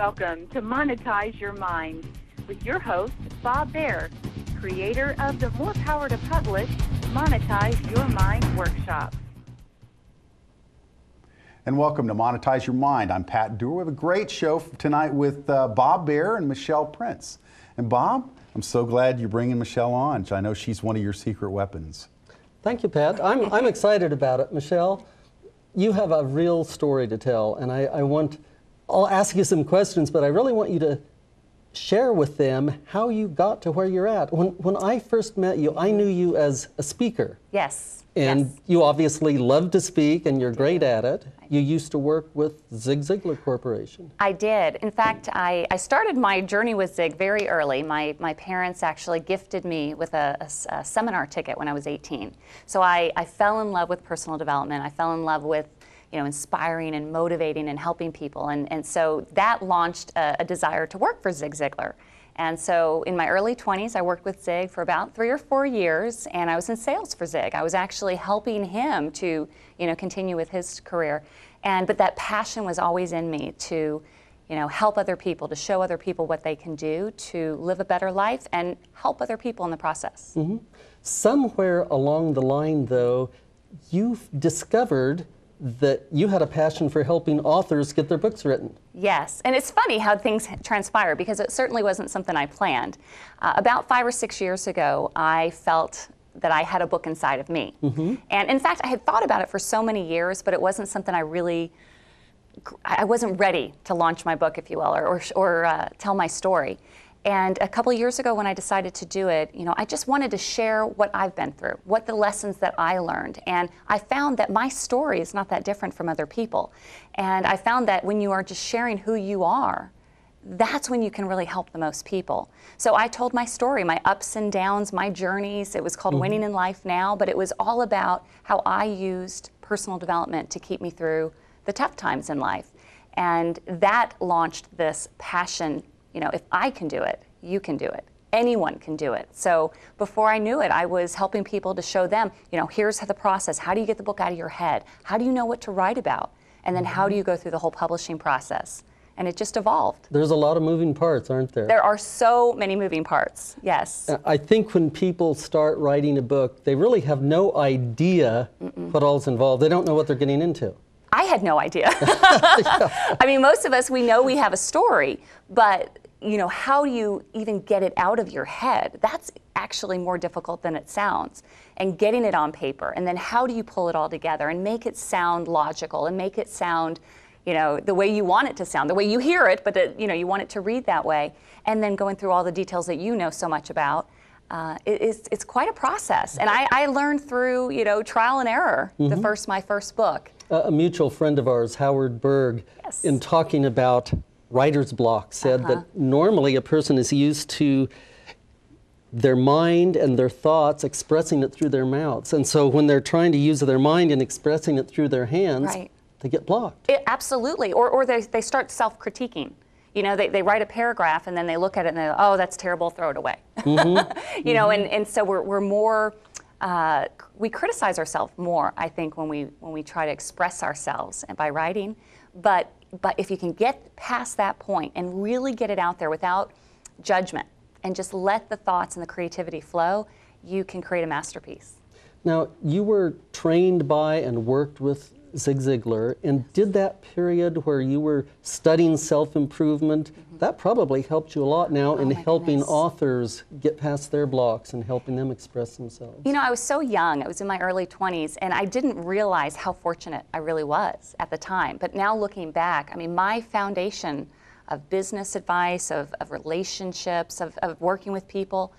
Welcome to Monetize Your Mind with your host, Bob Bare, creator of the More Power to Publish Monetize Your Mind workshop. And welcome to Monetize Your Mind. I'm Pat Dougher with a great show tonight with uh, Bob Bare and Michelle Prince. And Bob, I'm so glad you're bringing Michelle on. I know she's one of your secret weapons. Thank you, Pat. I'm, I'm excited about it. Michelle, you have a real story to tell, and I, I want, I'll ask you some questions, but I really want you to share with them how you got to where you're at. When, when I first met you, I knew you as a speaker. Yes. And yes. you obviously love to speak and you're great at it. You used to work with Zig Ziglar Corporation. I did. In fact, I, I started my journey with Zig very early. My, my parents actually gifted me with a, a, a seminar ticket when I was 18. So I, I fell in love with personal development. I fell in love with you know, inspiring and motivating and helping people. And, and so that launched a, a desire to work for Zig Ziglar. And so in my early 20s, I worked with Zig for about three or four years, and I was in sales for Zig. I was actually helping him to, you know, continue with his career. And but that passion was always in me to, you know, help other people, to show other people what they can do to live a better life and help other people in the process. Mm-hmm. Somewhere along the line, though, you've discovered that you had a passion for helping authors get their books written. Yes, and it's funny how things transpire because it certainly wasn't something I planned. Uh, about five or six years ago, I felt that I had a book inside of me. Mm-hmm. And in fact, I had thought about it for so many years, but it wasn't something I really, I wasn't ready to launch my book, if you will, or, or, or uh, tell my story. And a couple years ago, when I decided to do it, you know, I just wanted to share what I've been through, what the lessons that I learned. And I found that my story is not that different from other people. And I found that when you are just sharing who you are, that's when you can really help the most people. So I told my story, my ups and downs, my journeys. It was called mm-hmm. Winning in Life Now, but it was all about how I used personal development to keep me through the tough times in life. And that launched this passion you know, if I can do it, you can do it. Anyone can do it. So before I knew it, I was helping people to show them, you know, here's how the process. How do you get the book out of your head? How do you know what to write about? And then how do you go through the whole publishing process? And it just evolved. There's a lot of moving parts, aren't there? There are so many moving parts, yes. Uh, I think when people start writing a book, they really have no idea Mm-mm. what all's involved. They don't know what they're getting into. I had no idea. I mean, most of us, we know we have a story, but you know, how do you even get it out of your head? That's actually more difficult than it sounds. And getting it on paper, and then how do you pull it all together and make it sound logical and make it sound, you know, the way you want it to sound, the way you hear it, but it, you know, you want it to read that way. And then going through all the details that you know so much about. Uh, it, it's, it's quite a process, and I, I learned through you know trial and error. Mm-hmm. The first my first book. A mutual friend of ours, Howard Berg, yes. in talking about writer's block said uh-huh. that normally a person is used to their mind and their thoughts expressing it through their mouths. And so when they're trying to use their mind and expressing it through their hands, right. they get blocked. It, absolutely. Or, or they, they start self critiquing. You know, they, they write a paragraph and then they look at it and they go, oh, that's terrible, throw it away. Mm-hmm. you mm-hmm. know, and, and so we're, we're more, uh, we criticize ourselves more, I think, when we, when we try to express ourselves and by writing. But but if you can get past that point and really get it out there without judgment and just let the thoughts and the creativity flow, you can create a masterpiece. Now, you were trained by and worked with Zig Ziglar and did that period where you were studying self improvement. That probably helped you a lot now oh in helping goodness. authors get past their blocks and helping them express themselves. You know, I was so young, I was in my early 20s, and I didn't realize how fortunate I really was at the time. But now looking back, I mean, my foundation of business advice, of, of relationships, of, of working with people,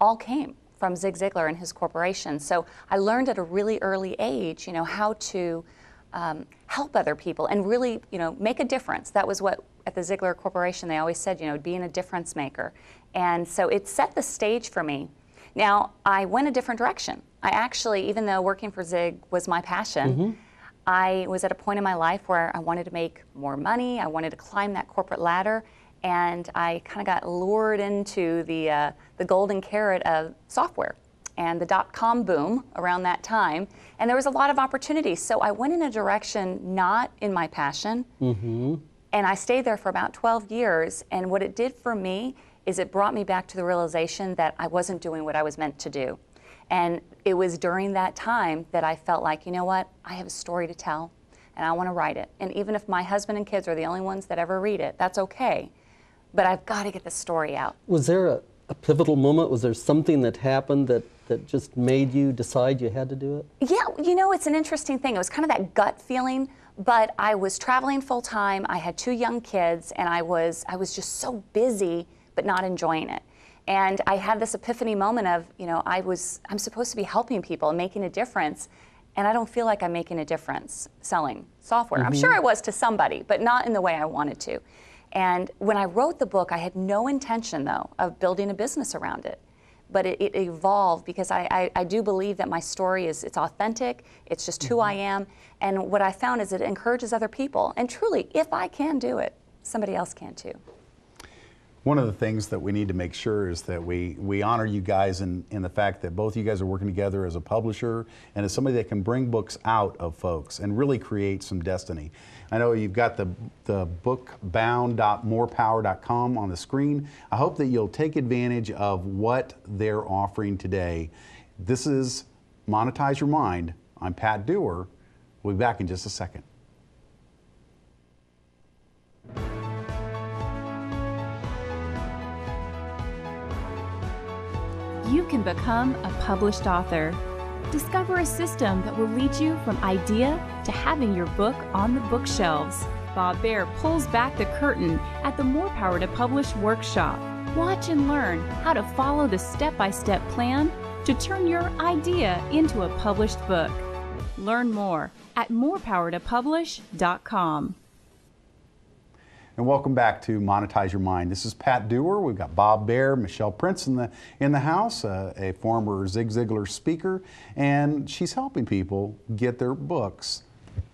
all came from Zig Ziglar and his corporation. So I learned at a really early age, you know, how to um, help other people and really, you know, make a difference. That was what at the Ziglar Corporation they always said, you know, being a difference maker. And so it set the stage for me. Now I went a different direction. I actually, even though working for Zig was my passion, mm-hmm. I was at a point in my life where I wanted to make more money. I wanted to climb that corporate ladder, and I kind of got lured into the uh, the golden carrot of software and the dot com boom around that time. And there was a lot of opportunities. So I went in a direction not in my passion, mm-hmm. And I stayed there for about 12 years. And what it did for me is it brought me back to the realization that I wasn't doing what I was meant to do. And it was during that time that I felt like, you know what, I have a story to tell and I want to write it. And even if my husband and kids are the only ones that ever read it, that's okay. But I've got to get the story out. Was there a, a pivotal moment? Was there something that happened that, that just made you decide you had to do it? Yeah, you know, it's an interesting thing. It was kind of that gut feeling, but I was traveling full time. I had two young kids, and I was I was just so busy, but not enjoying it. And I had this epiphany moment of, you know, I was I'm supposed to be helping people and making a difference, and I don't feel like I'm making a difference selling software. I'm sure mm-hmm. I was to somebody, but not in the way I wanted to. And when I wrote the book, I had no intention, though, of building a business around it. But it, it evolved because I, I, I do believe that my story is it's authentic, it's just who I mm-hmm. am. And what I found is it encourages other people. And truly, if I can do it, somebody else can too. One of the things that we need to make sure is that we, we honor you guys in, in the fact that both you guys are working together as a publisher and as somebody that can bring books out of folks and really create some destiny. I know you've got the, the bookbound.morepower.com on the screen. I hope that you'll take advantage of what they're offering today. This is Monetize Your Mind. I'm Pat Dougher. We'll be back in just a second. You can become a published author. Discover a system that will lead you from idea to having your book on the bookshelves. Bob Bare pulls back the curtain at the More Power to Publish workshop. Watch and learn how to follow the step by step plan to turn your idea into a published book. Learn more at morepowertopublish.com. And welcome back to Monetize Your Mind. This is Pat Dougher. We've got Bob Bare, Michelle Prince in the in the house, uh, a former Zig Ziglar speaker, and she's helping people get their books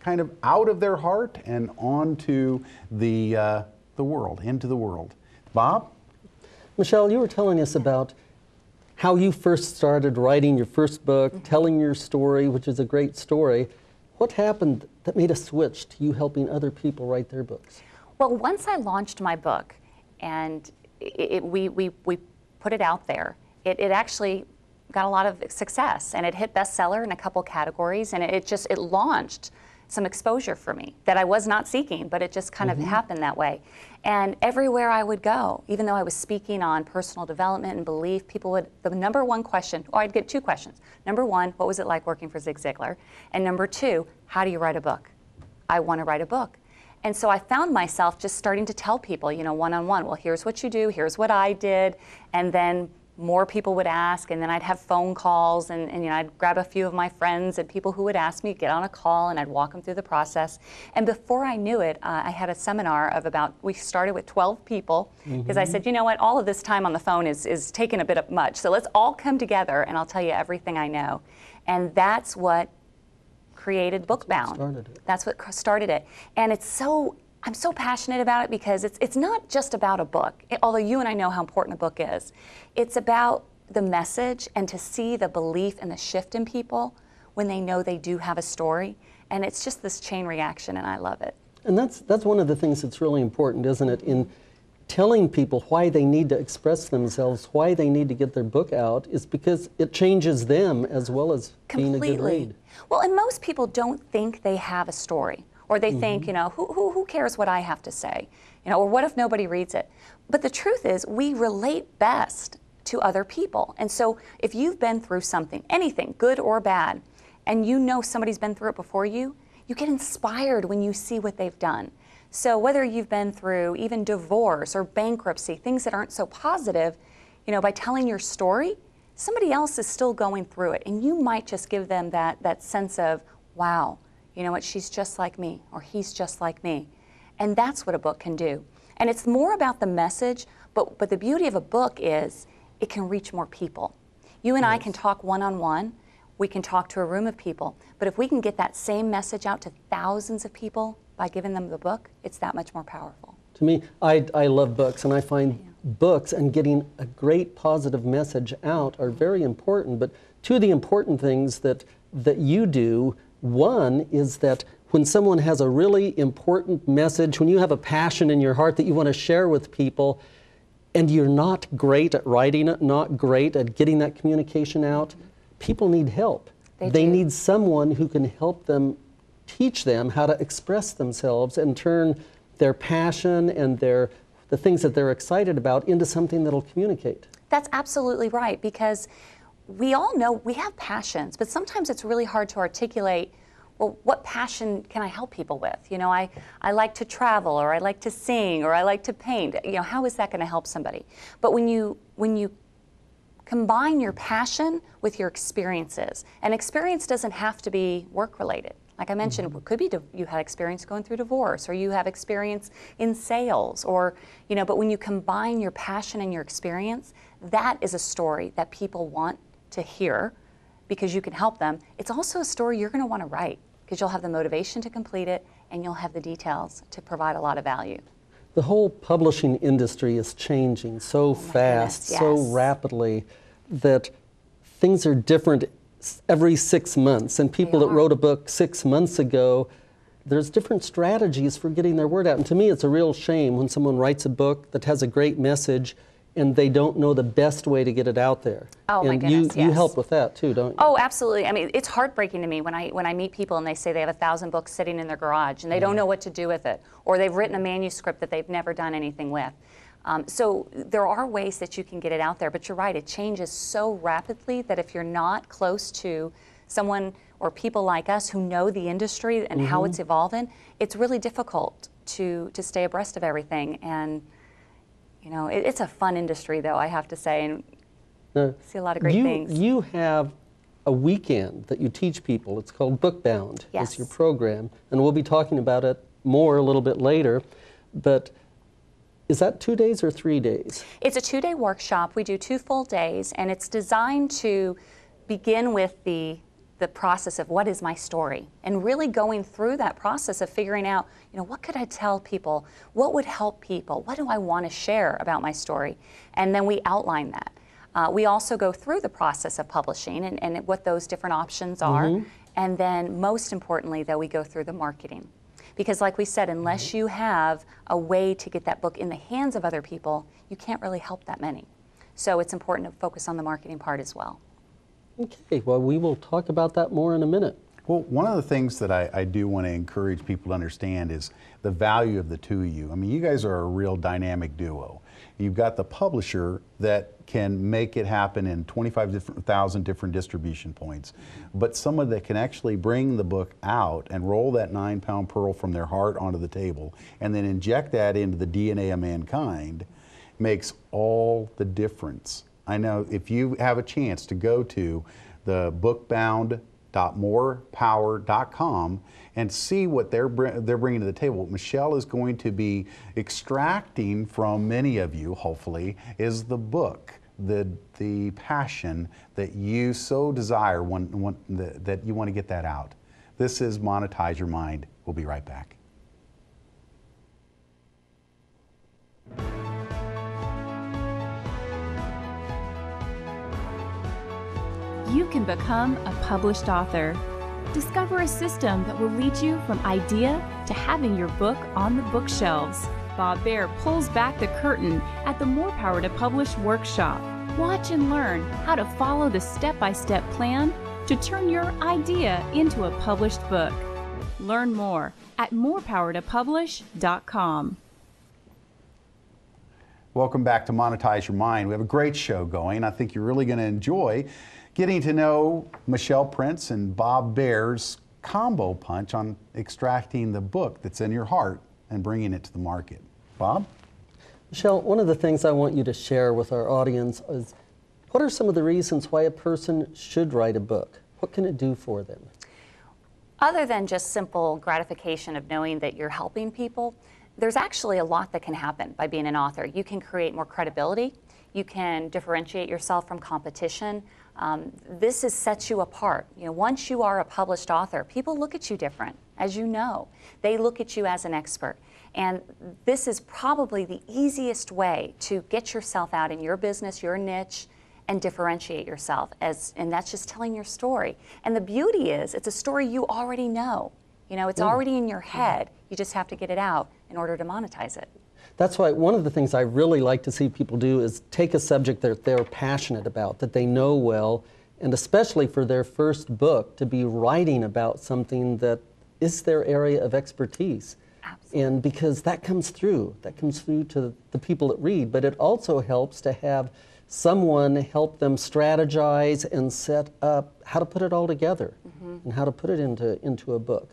kind of out of their heart and onto the uh, the world, into the world. Bob, Michelle, you were telling us about how you first started writing your first book, telling your story, which is a great story. What happened that made a switch to you helping other people write their books? Well, once I launched my book and it, it, we, we, we put it out there, it, it actually got a lot of success and it hit bestseller in a couple categories and it, just it launched some exposure for me that I was not seeking, but it just kind mm-hmm. of happened that way. And everywhere I would go, even though I was speaking on personal development and belief, people would, the number one question, or I'd get two questions. Number one, what was it like working for Zig Ziglar? And number two, how do you write a book? I want to write a book. And so I found myself just starting to tell people, you know, one on one, well, here's what you do, here's what I did. And then more people would ask, and then I'd have phone calls, and, and, you know, I'd grab a few of my friends and people who would ask me, get on a call, and I'd walk them through the process. And before I knew it, uh, I had a seminar of about, we started with 12 people, because mm-hmm. I said, you know what, all of this time on the phone is, is taking a bit of much. So let's all come together, and I'll tell you everything I know. And that's what created Bookbound. Started That's what started it. And it's so I'm so passionate about it because it's it's not just about a book. It, although you and I know how important a book is. It's about the message and to see the belief and the shift in people when they know they do have a story. And it's just this chain reaction and I love it. And that's that's one of the things that's really important, isn't it? In telling people why they need to express themselves, why they need to get their book out, is because it changes them as well as Completely. being a good read. Well, and most people don't think they have a story, or they mm-hmm. think, you know, who, who, who cares what I have to say? You know, or what if nobody reads it? But the truth is, we relate best to other people. And so if you've been through something, anything, good or bad, and you know somebody's been through it before you, you get inspired when you see what they've done. So whether you've been through even divorce or bankruptcy, things that aren't so positive, you know, by telling your story, somebody else is still going through it. And you might just give them that, that sense of, wow, you know what, she's just like me, or he's just like me. And that's what a book can do. And it's more about the message, but, but the beauty of a book is it can reach more people. You and. I can talk one on one, we can talk to a room of people, but if we can get that same message out to thousands of people by giving them the book, it's that much more powerful. To me, I, I love books, and I find books and getting a great positive message out are very important. But two of the important things that, that you do one is that when someone has a really important message, when you have a passion in your heart that you want to share with people, and you're not great at writing it, not great at getting that communication out, people need help. They, they need someone who can help them teach them how to express themselves and turn their passion and their the things that they're excited about into something that'll communicate. That's absolutely right because we all know we have passions, but sometimes it's really hard to articulate. Well, what passion can I help people with? You know, I, I like to travel, or I like to sing, or I like to paint. You know, how is that going to help somebody? But when you when you combine your passion with your experiences, and experience doesn't have to be work related. Like I mentioned, it could be you had experience going through divorce, or you have experience in sales, or you know. But when you combine your passion and your experience, that is a story that people want to hear because you can help them. It's also a story you're going to want to write because you'll have the motivation to complete it and you'll have the details to provide a lot of value. The whole publishing industry is changing so oh fast, goodness, so rapidly that things are different every six months. And people that wrote a book six months ago, there's different strategies for getting their word out. And to me, it's a real shame when someone writes a book that has a great message and they don't know the best way to get it out there. Oh, my and goodness, you, you help with that too, don't you? Oh, absolutely. I mean, it's heartbreaking to me when I when I meet people and they say they have a thousand books sitting in their garage and they don't know what to do with it, or they've written a manuscript that they've never done anything with. Um, so there are ways that you can get it out there, but you're right. It changes so rapidly that if you're not close to someone or people like us who know the industry and how it's evolving, it's really difficult to to stay abreast of everything. And you know, it, it's a fun industry, though I have to say, and No. see a lot of great you, things. You have a weekend that you teach people. It's called Bookbound. Yes. It's your program. And we'll be talking about it more a little bit later. But is that two days or three days? It's a two day workshop. We do two full days, and it's designed to begin with the the process of what is my story and really going through that process of figuring out you know what could i tell people? What would help people? What do i want to share about my story? And then we outline that. Uh, we also go through the process of publishing and, and what those different options are. And then most importantly though we go through the marketing because, like we said, unless mm-hmm. you have a way to get that book in the hands of other people, you can't really help that many. So it's important to focus on the marketing part as well. Okay, well, we will talk about that more in a minute. Well, one of the things that I, I do want to encourage people to understand is the value of the two of you. I mean, you guys are a real dynamic duo. You've got the publisher that can make it happen in 25,000 different distribution points, but someone that can actually bring the book out and roll that nine pound pearl from their heart onto the table and then inject that into the DNA of mankind makes all the difference. I know if you have a chance to go to the bookbound.morepower.com and see what they're they're bringing to the table. Michelle is going to be extracting from many of you, hopefully, is the book, the the passion that you so desire when, when, that that you want to get that out. This is monetize your mind. We'll be right back. You can become a published author. Discover a system that will lead you from idea to having your book on the bookshelves. Bob Bare pulls back the curtain at the More Power to Publish workshop. Watch and learn how to follow the step by step plan to turn your idea into a published book. Learn more at morepowertopublish.com. Welcome back to Monetize Your Mind. We have a great show going. I think you're really going to enjoy getting to know Michelle Prince and Bob Bare's combo punch on extracting the book that's in your heart and bringing it to the market. Bob? Michelle, one of the things I want you to share with our audience is what are some of the reasons why a person should write a book? What can it do for them? Other than just simple gratification of knowing that you're helping people, there's actually a lot that can happen by being an author. You can create more credibility. You can differentiate yourself from competition. Um, this is sets you apart. You know, once you are a published author, people look at you different, as you know. They look at you as an expert. And this is probably the easiest way to get yourself out in your business, your niche, and differentiate yourself as and that's just telling your story. And the beauty is it's a story you already know. You know, it's already in your head. You just have to get it out in order to monetize it. That's why one of the things I really like to see people do is take a subject that they're passionate about, that they know well, and especially for their first book, to be writing about something that is their area of expertise. Absolutely. And because that comes through, that comes through to the people that read, but it also helps to have someone help them strategize and set up how to put it all together mm-hmm. and how to put it into, into a book.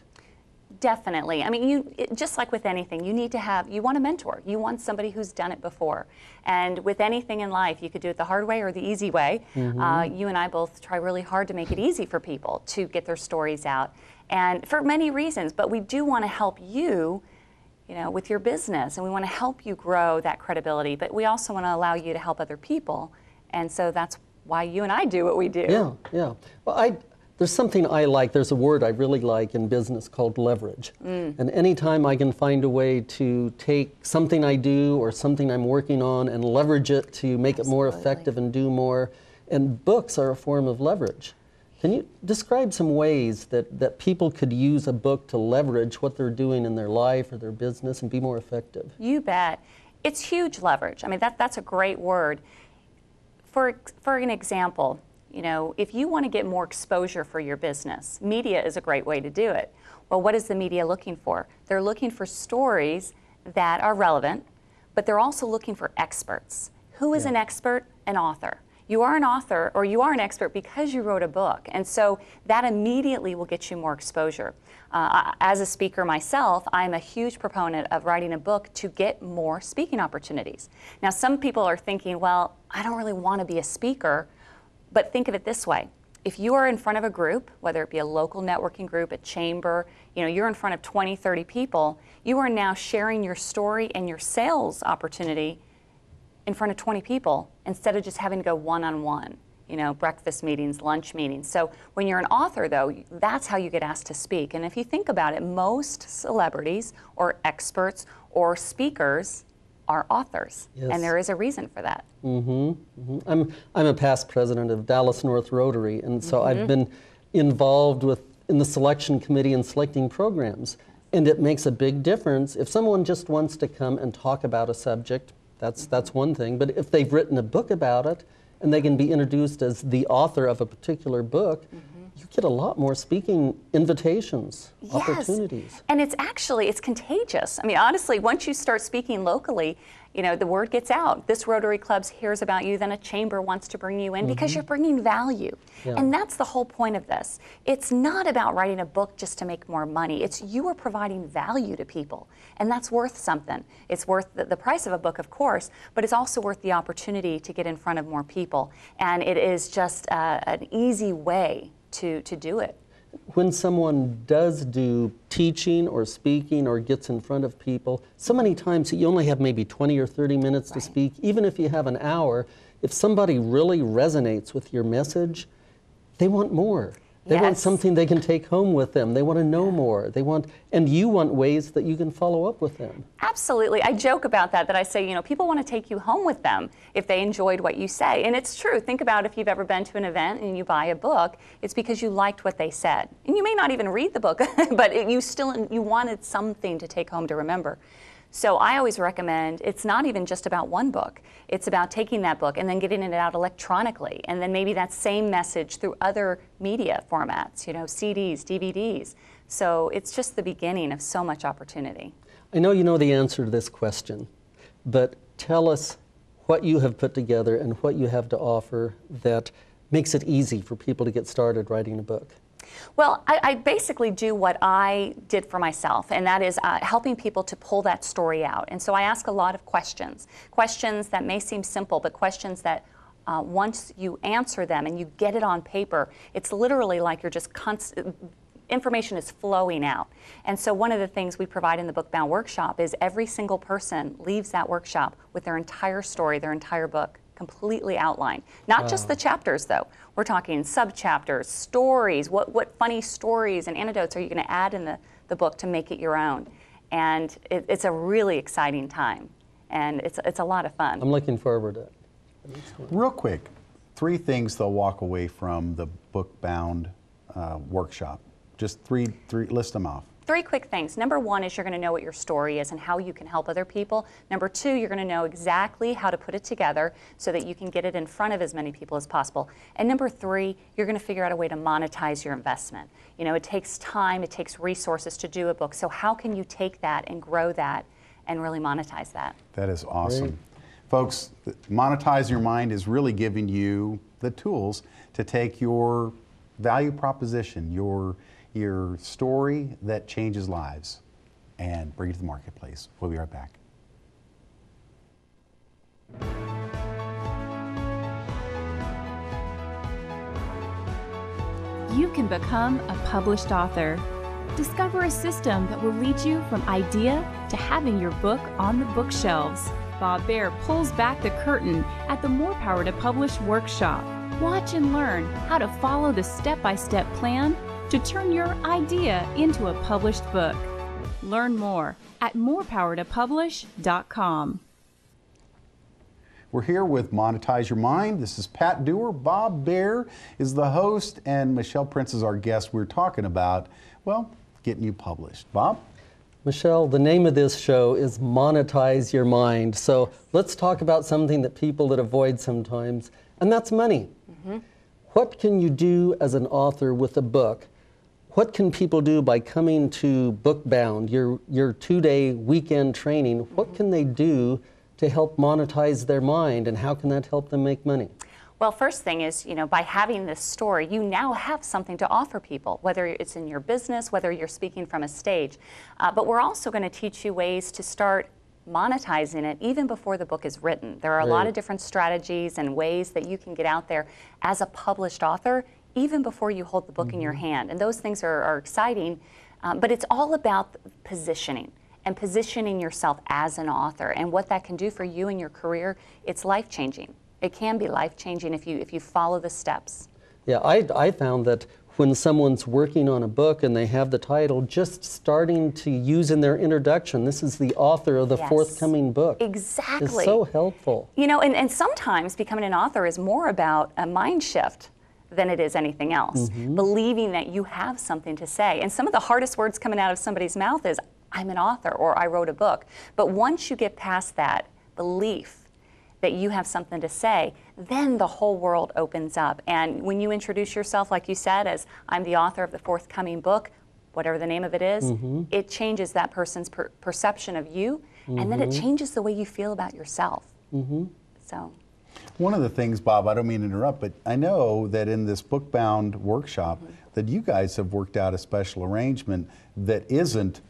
Definitely. I mean, you it, just like with anything, you need to have you want a mentor. You want somebody who's done it before. And with anything in life, you could do it the hard way or the easy way. Uh, you and I both try really hard to make it easy for people to get their stories out, and for many reasons. But we do want to help you. You know, with your business, and we want to help you grow that credibility, but we also want to allow you to help other people, and so that's why you and I do what we do. Yeah, yeah. Well, I, there's something I like, there's a word I really like in business called leverage. Mm. And anytime I can find a way to take something I do or something I'm working on and leverage it to make it more effective and do more, and books are a form of leverage. Can you describe some ways that, that people could use a book to leverage what they're doing in their life or their business and be more effective? You bet. It's huge leverage. I mean, that, that's a great word. For, for an example, you know, if you want to get more exposure for your business, media is a great way to do it. Well, what is the media looking for? They're looking for stories that are relevant, but they're also looking for experts. Who is an expert? An author. You are an author or you are an expert because you wrote a book. And so that immediately will get you more exposure. Uh, as a speaker myself, I'm a huge proponent of writing a book to get more speaking opportunities. Now, some people are thinking, well, I don't really want to be a speaker, but think of it this way. If you are in front of a group, whether it be a local networking group, a chamber, you know, you're in front of 20, 30 people, you are now sharing your story and your sales opportunity in front of 20 people instead of just having to go one on one, you know, breakfast meetings, lunch meetings. So when you're an author, though, that's how you get asked to speak. And if you think about it, most celebrities or experts or speakers are authors. Yes. And there is a reason for that. Mm-hmm, mm-hmm. I'm, I'm a past president of Dallas North Rotary, and so Mm-hmm. I've been involved with in the selection committee and selecting programs. And it makes a big difference if someone just wants to come and talk about a subject. That's that's mm-hmm. one thing. But if they've written a book about it, and they can be introduced as the author of a particular book, you get a lot more speaking invitations, opportunities. And it's actually it's contagious. I mean, honestly, once you start speaking locally, you know, the word gets out. This Rotary Club hears about you, then a chamber wants to bring you in because you're bringing value. Yeah. And that's the whole point of this. It's not about writing a book just to make more money. It's you are providing value to people. And that's worth something. It's worth the, the price of a book, of course, but it's also worth the opportunity to get in front of more people. And it is just uh, an easy way to, to do it. when someone does do teaching or speaking or gets in front of people, so many times you only have maybe 20 or 30 minutes to speak. Even if you have an hour, if somebody really resonates with your message, they want more. They want something they can take home with them. They want to know more. They want, and you want ways that you can follow up with them. Absolutely. I joke about that, that I say, you know, people want to take you home with them if they enjoyed what you say. And it's true. Think about if you've ever been to an event and you buy a book, it's because you liked what they said. And you may not even read the book, but it, you still you wanted something to take home to remember. So I always recommend it's not even just about one book. It's about taking that book and then getting it out electronically and then maybe that same message through other media formats, you know, CDs, DVDs. So it's just the beginning of so much opportunity. I know you know the answer to this question, but tell us what you have put together and what you have to offer that makes it easy for people to get started writing a book. Well, I, I basically do what I did for myself, and that is uh, helping people to pull that story out. And so I ask a lot of questions, questions that may seem simple, but questions that uh, once you answer them and you get it on paper, it's literally like you're just constant. Information is flowing out. And so, one of the things we provide in the Bookbound Workshop is every single person leaves that workshop with their entire story, their entire book completely outlined. Not just the chapters, though. We're talking subchapters, stories. What, what funny stories and anecdotes are you going to add in the, the book to make it your own? And it, it's a really exciting time. And it's, it's a lot of fun. I'm looking forward to it. Real quick, three things they'll walk away from the book bound uh, workshop. Just three, three, list them off. Three quick things. Number one is you're going to know what your story is and how you can help other people. Number two, you're going to know exactly how to put it together so that you can get it in front of as many people as possible. And number three, you're going to figure out a way to monetize your investment. You know, it takes time, it takes resources to do a book. So, how can you take that and grow that and really monetize that? That is awesome. Folks, Monetize Your Mind is really giving you the tools to take your value proposition, your your story that changes lives and bring it to the marketplace. We'll be right back. You can become a published author. Discover a system that will lead you from idea to having your book on the bookshelves. Bob Bare pulls back the curtain at the More Power to Publish workshop. Watch and learn how to follow the step by step plan to turn your idea into a published book. Learn more at morepowertopublish.com. We're here with Monetize Your Mind. This is Pat Dougher. Bob Bare is the host, and Michelle Prince is our guest. We're talking about, well, getting you published. Bob? Michelle, the name of this show is Monetize Your Mind. So let's talk about something that people that avoid sometimes, and that's money. Mm-hmm. What can you do as an author with a book what can people do by coming to Bookbound, your, your two day weekend training? What can they do to help monetize their mind, and how can that help them make money? Well, first thing is, you know, by having this story, you now have something to offer people, whether it's in your business, whether you're speaking from a stage. Uh, but we're also going to teach you ways to start monetizing it even before the book is written. There are a lot of different strategies and ways that you can get out there as a published author even before you hold the book mm-hmm. in your mm-hmm. hand. And those things are, are exciting, um, but it's all about positioning and positioning yourself as an author and what that can do for you and your career. It's life changing. It can be life changing if you if you follow the steps. Yeah, I, I found that when someone's working on a book and they have the title, just starting to use in their introduction, this is the author of the yes, forthcoming book. Exactly. Is so helpful. You know, and, and sometimes becoming an author is more about a mind shift than it is anything else. Mm-hmm. Believing that you have something to say. And some of the hardest words coming out of somebody's mouth is, I'm an author or I wrote a book. But once you get past that belief that you have something to say, then the whole world opens up. And when you introduce yourself, like you said, as I'm the author of the forthcoming book, whatever the name of it is, mm-hmm. it changes that person's per- perception of you, mm-hmm. and then it mm-hmm. changes the way you feel about yourself. Mm-hmm. So. One of the things, Bob, I don't mean to interrupt, but I know that in this bookbound workshop mm-hmm. that you guys have worked out a special arrangement that isn't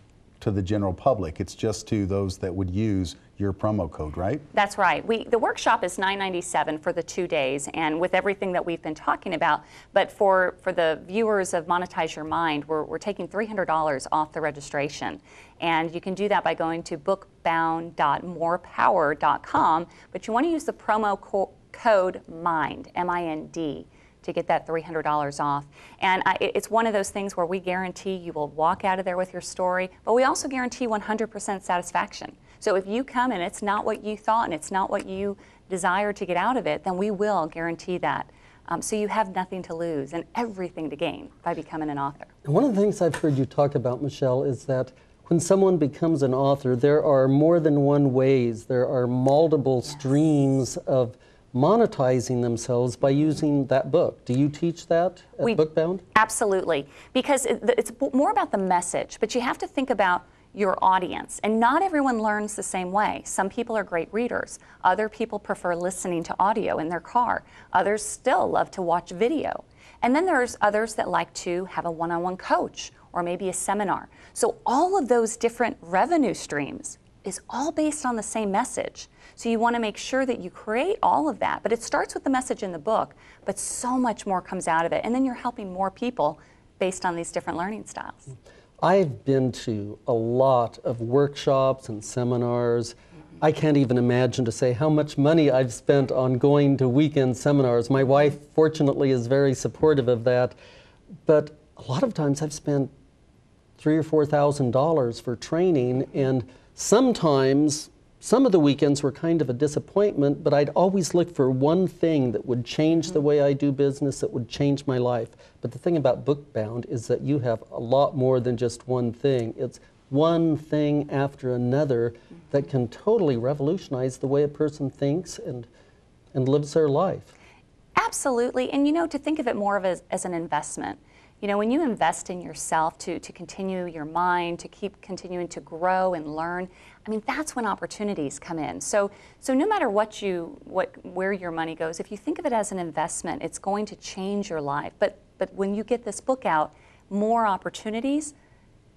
to the general public. It's just to those that would use your promo code, right? That's right. We the workshop is 997 for the 2 days and with everything that we've been talking about, but for for the viewers of Monetize Your Mind, we're we're taking $300 off the registration. And you can do that by going to bookbound.morepower.com, but you want to use the promo co- code MIND, M I N D to get that $300 off. And I, it's one of those things where we guarantee you will walk out of there with your story, but we also guarantee 100% satisfaction. So if you come and it's not what you thought and it's not what you desire to get out of it, then we will guarantee that. Um, so you have nothing to lose and everything to gain by becoming an author. And one of the things I've heard you talk about, Michelle, is that when someone becomes an author, there are more than one ways. There are multiple yes. streams of monetizing themselves by using that book. Do you teach that at we, Bookbound? Absolutely, because it's more about the message, but you have to think about your audience. And not everyone learns the same way. Some people are great readers. Other people prefer listening to audio in their car. Others still love to watch video. And then there's others that like to have a one-on-one coach or maybe a seminar. So all of those different revenue streams is all based on the same message. So you want to make sure that you create all of that. But it starts with the message in the book, but so much more comes out of it. And then you're helping more people based on these different learning styles. I've been to a lot of workshops and seminars. Mm-hmm. I can't even imagine to say how much money I've spent on going to weekend seminars. My wife, fortunately, is very supportive of that. But a lot of times I've spent three or four thousand dollars for training, and sometimes some of the weekends were kind of a disappointment, but I'd always look for one thing that would change the way I do business, that would change my life. But the thing about Bookbound is that you have a lot more than just one thing. It's one thing after another that can totally revolutionize the way a person thinks and, and lives their life. Absolutely. And you know, to think of it more of as, as an investment. You know, when you invest in yourself to, to continue your mind, to keep continuing to grow and learn, I mean, that's when opportunities come in. So, so no matter what you, what, where your money goes, if you think of it as an investment, it's going to change your life. But, but when you get this book out, more opportunities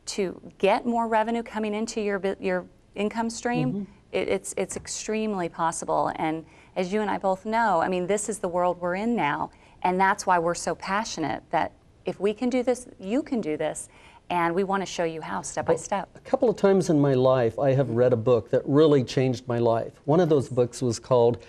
to get more revenue coming into your, your income stream, mm-hmm. it, it's, it's extremely possible. And as you and I both know, I mean, this is the world we're in now. And that's why we're so passionate that if we can do this, you can do this. And we want to show you how step by step. A couple of times in my life, I have read a book that really changed my life. One of those books was called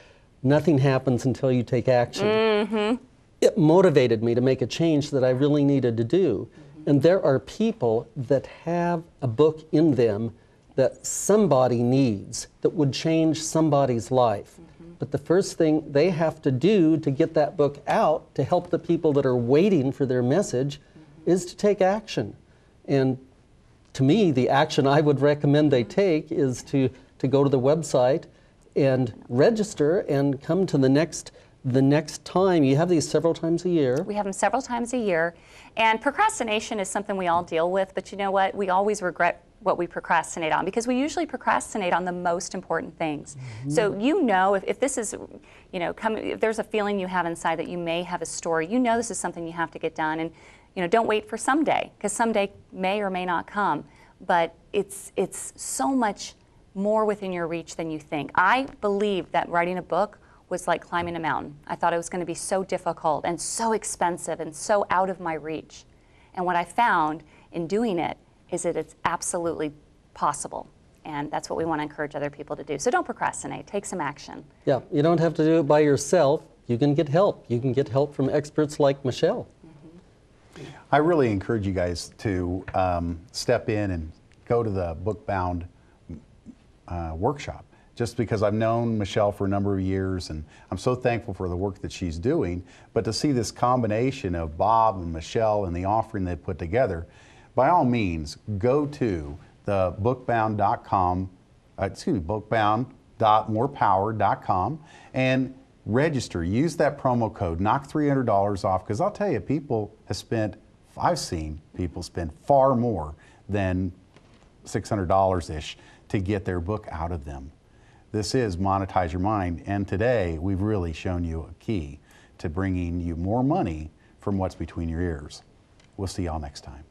Nothing Happens Until You Take Action. Mm-hmm. It motivated me to make a change that I really needed to do. Mm-hmm. And there are people that have a book in them that somebody needs that would change somebody's life. Mm-hmm. But the first thing they have to do to get that book out to help the people that are waiting for their message mm-hmm. is to take action. And to me, the action I would recommend they take is to, to go to the website and register and come to the next the next time. You have these several times a year. We have them several times a year. And procrastination is something we all deal with, but you know what? We always regret what we procrastinate on because we usually procrastinate on the most important things. Mm-hmm. So you know if, if this is, you know, come, if there's a feeling you have inside that you may have a story, you know this is something you have to get done. And you know, don't wait for someday because someday may or may not come. But it's it's so much more within your reach than you think. I believe that writing a book was like climbing a mountain. I thought it was going to be so difficult and so expensive and so out of my reach. And what I found in doing it is that it's absolutely possible. And that's what we want to encourage other people to do. So don't procrastinate, take some action. Yeah, you don't have to do it by yourself. You can get help. You can get help from experts like Michelle. I really encourage you guys to um, step in and go to the Bookbound uh, workshop just because I've known Michelle for a number of years and I'm so thankful for the work that she's doing. But to see this combination of Bob and Michelle and the offering they put together, by all means, go to the bookbound.com, uh, excuse me, bookbound.morepower.com and register. Use that promo code, knock $300 off because I'll tell you, people have spent I've seen people spend far more than $600 ish to get their book out of them. This is Monetize Your Mind, and today we've really shown you a key to bringing you more money from what's between your ears. We'll see y'all next time.